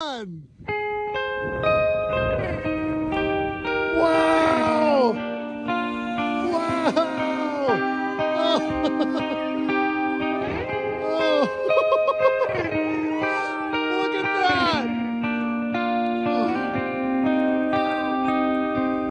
One.